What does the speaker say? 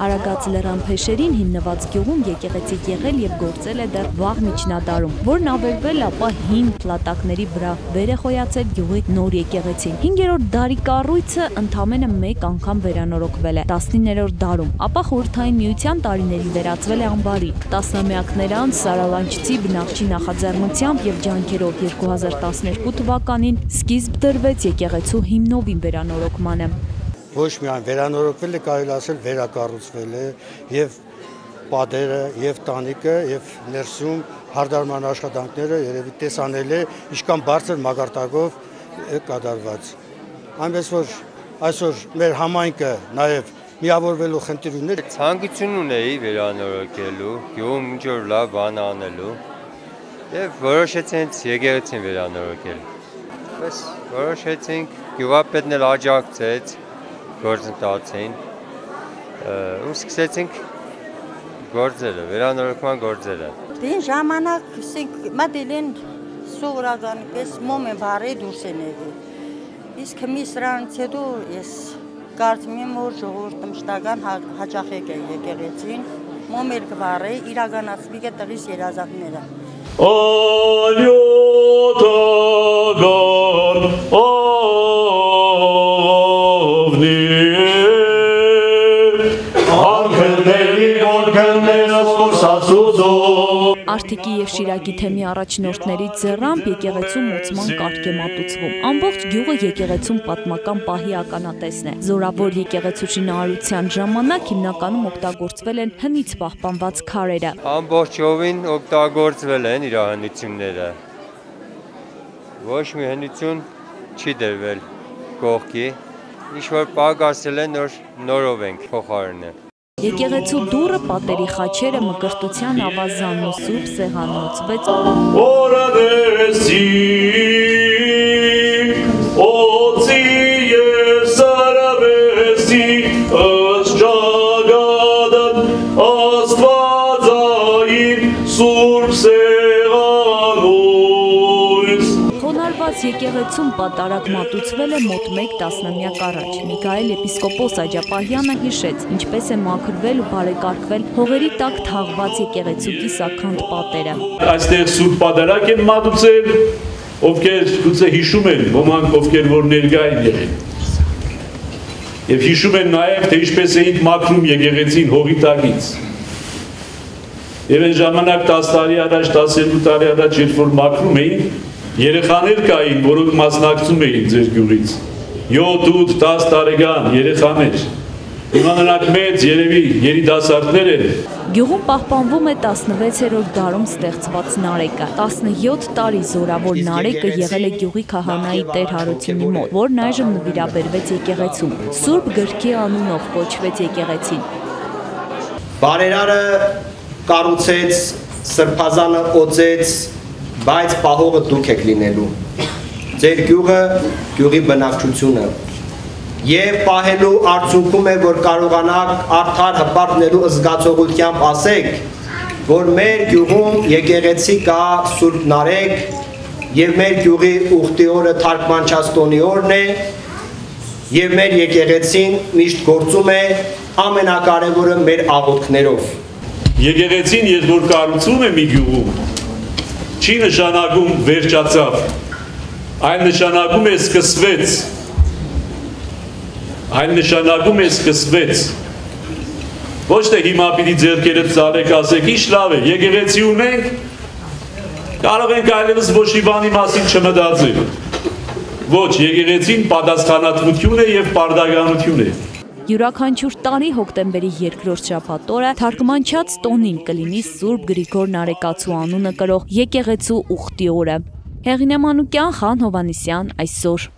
Արագած լեռան փեշերին հիմնված գյուղում եկեղեցի եղել եւ գործել է դեռ վաղ միջնադարում, որն ավերվել ապա հին պլատակների վրա վեր է խոյացել գյուղի նոր եկեղեցին։ 5-րդ դարի կառույցը ընդամենը 1 անգամ վերանորոգվել է 19-րդ դարում, ապա խորհրդային միության տարիներին վերածվել է ամբարի։ Տասնամյակներ անց Սարալանչցի բնակչի նախաձեռնությամբ եւ ջանքերով 2012 թվականին սկիզբ դրվեց եկեղեցու հիմնովին վերանորոգմանը։ Ոչ միայն վերանորոգվել է, կարելի ասել վերակառուցվել է եւ պատերը եւ տանիքը եւ ներսում հարդարման աշխատանքները երևի տեսանել է ինչքան բարձր մագարտակով կատարված։ Այնպես որ այսօր մեր համայնքը նաեւ միավորվելու խնդիր ուներ։ Ցանկություն ունեի վերանորոգելու, գյուղում ինչ որ լավ բան անելու եւ որոշեցի հենց եկեղեցին վերանորոգել։ Պես որոշեցինք, գյուղապետն էլ աջակցեց գործընթացին։ ու սկսեցինք գործերը, վերանորոգման գործերը։ Դին ժամանակ ասենք մատելեն սովորական պես մոմե բարի դուրս են եկել։ Իսկ մի սրանից հետո ես կարծում եմ որ ժողովուրդը մշտական հա- հաճախ եկել եկեղեցին մոմեր գվարի իրականացվի կե տղիս երազանքները Ալյոտագան ավնի Արթիկի եւ Շիրակի թեմի առաջնորդներից ձեռամբ եկեղեցու մոցման կարգ է մատուցվում։ Ամբողջ գյուղը եկեղեցուն պատմական պահի ականատեսն է։ Զորավոր եկեղեցու շինարարության ժամանակ հիմնականում օգտագործվել են հնից պահպանված քարերը։ Ամբողջովին օգտագործվել են իր հնությունները։ Ոչ մի հնություն չի դրվել կողքի։ Ինչ որ պակասել է նոր նորով ենք փոխարինել։ Եկեղեցու դուռը, պատերի խաչերը, մկրտության ավազանն ու սուրբ սեղանոցվեց Օրադեսի օծի եւ սարավեսի Խոնարհված եկեղեցում պատարակ մատուցվել է մոտ 1 տասնամյակ առաջ։ Միքայել եպիսկոպոս Աջապահյանը հիշեց, ինչպես է մաքրվել ու բարեկարգվել հողերի տակ թաղված եկեղեցու կիսաքանդ պատերը։ Այստեղ սուրբ պատարակ են մատուցել, ովքեր գուցե հիշում են, ոմանք ովքեր որ ներկա են եղել։ Եվ հիշում են նաև, թե ինչպես էինք մաքրում եկեղեցին հողի տակից։ Եվ այն ժամանակ 10 տարի առաջ, 12 տարի առաջ, երբ որ մաքրում էին, երեխաներ կային, որոնք մասնակցում էին ձեր գյուղից։ 7-8, 10 տարեկան երեխաներ։ Հիմա նրանք մեծ երևի երիտասարդներ են, Գյուղում պահպանվում է 16-րդ դարում ստեղծված նարեկը։ 17 տարի զորավոր նարեկը եղել է գյուղի քահանայի Տեր Հարությունի մոտ, որն այժմ նվիրաբերվեց եկեղեցուն։ Սուրբ գրքի անունով կոչվեց եկեղեցին։ Բարերարը կառուցեց, սրբազանը օծեց, բայց պահողը դուք եք լինելու։ Ձեր գյուղը, գյուղի բնակչությունը։ Եվ պահելու արդյունքում է, որ կարողանաք արդար հպարտներու զգացողությամբ ասեք, որ մեր գյուղում եկեղեցի կա Սուրբ Նարեկ եւ մեր գյուղի ուխտի օրը թարգմանչաստոնի օրն է եւ մեր եկեղեցին միշտ գործում է ամենակարևորը մեր աղոթքներով։ Եկեղեցին ես որ կառուցում եմ մի գյուղում, չի նշանակում վերջացավ, այն նշանակում է սկսվեց, այն նշանակում է սկսվեց, ոչ թե հիմա պիտի ձերքերը ծալեք ասեք, ինչ լավ է, եկեղեցի ունենք, կարող ենք այլևս ոչ մի բանի մասին չմտածել, ոչ, եկեղեցին պատասխանատվություն է և պարդագանություն է, Յուրաքանչյուր տարի հոկտեմբերի 2-րդ շաբաթ օրը թարգմանչած տոնին կլինի Սուրբ Գրիգոր Նարեկացու անունը կրող եկեղեցու ուխտի օրը։ Հեղինե Մանուկյան, Խան Հովանիսյան, այսօր